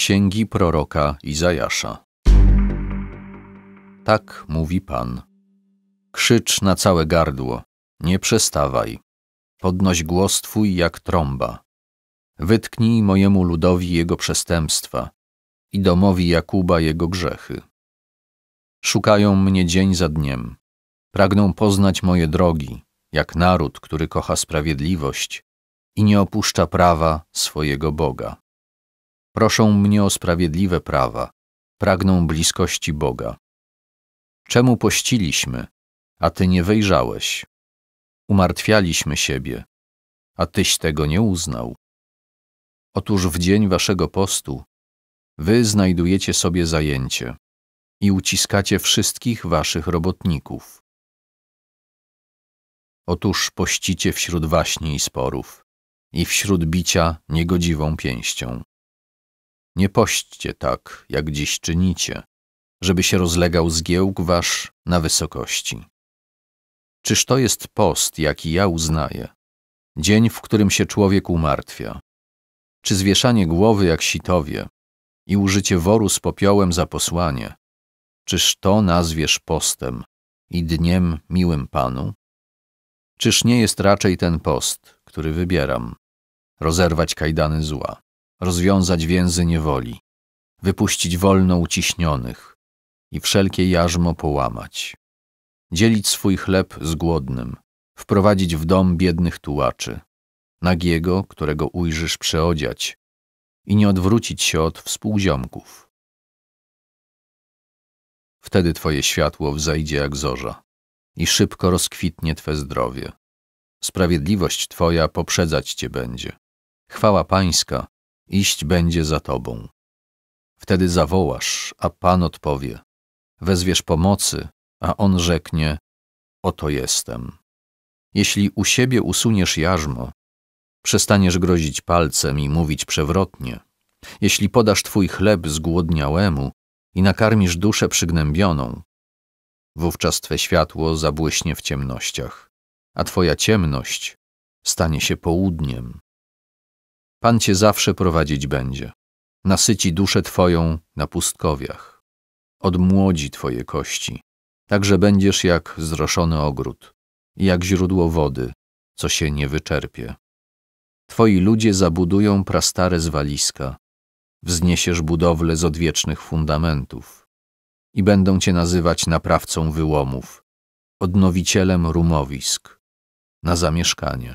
księgi proroka Izajasza. Tak mówi Pan. Krzycz na całe gardło, nie przestawaj. Podnoś głos Twój jak trąba. Wytknij mojemu ludowi jego przestępstwa i domowi Jakuba jego grzechy. Szukają mnie dzień za dniem, pragną poznać moje drogi, jak naród, który kocha sprawiedliwość i nie opuszcza prawa swojego Boga. Proszą mnie o sprawiedliwe prawa, pragną bliskości Boga. Czemu pościliśmy, a Ty nie wejrzałeś? Umartwialiśmy siebie, a Tyś tego nie uznał. Otóż w dzień Waszego postu Wy znajdujecie sobie zajęcie i uciskacie wszystkich Waszych robotników. Otóż pościcie wśród waśni i sporów i wśród bicia niegodziwą pięścią. Nie pośćcie tak, jak dziś czynicie, żeby się rozlegał zgiełk wasz na wysokości. Czyż to jest post, jaki ja uznaję, dzień, w którym się człowiek umartwia? Czy zwieszanie głowy jak sitowie i użycie woru z popiołem za posłanie? Czyż to nazwiesz postem i dniem miłym Panu? Czyż nie jest raczej ten post, który wybieram, rozerwać kajdany zła, rozwiązać więzy niewoli, wypuścić wolno uciśnionych i wszelkie jarzmo połamać, dzielić swój chleb z głodnym, wprowadzić w dom biednych tułaczy, nagiego, którego ujrzysz przeodziać i nie odwrócić się od współziomków. Wtedy twoje światło wzejdzie jak zorza i szybko rozkwitnie twe zdrowie. Sprawiedliwość twoja poprzedzać cię będzie. Chwała pańska iść będzie za tobą. Wtedy zawołasz, a Pan odpowie. Wezwiesz pomocy, a On rzeknie, oto jestem. Jeśli u siebie usuniesz jarzmo, przestaniesz grozić palcem i mówić przewrotnie. Jeśli podasz twój chleb zgłodniałemu i nakarmisz duszę przygnębioną, wówczas twe światło zabłyśnie w ciemnościach, a twoja ciemność stanie się południem. Pan cię zawsze prowadzić będzie, nasyci duszę twoją na pustkowiach, odmłodzi twoje kości, tak że będziesz jak zroszony ogród i jak źródło wody, co się nie wyczerpie. Twoi ludzie zabudują prastare zwaliska, wzniesiesz budowle z odwiecznych fundamentów i będą cię nazywać naprawcą wyłomów, odnowicielem rumowisk, na zamieszkanie.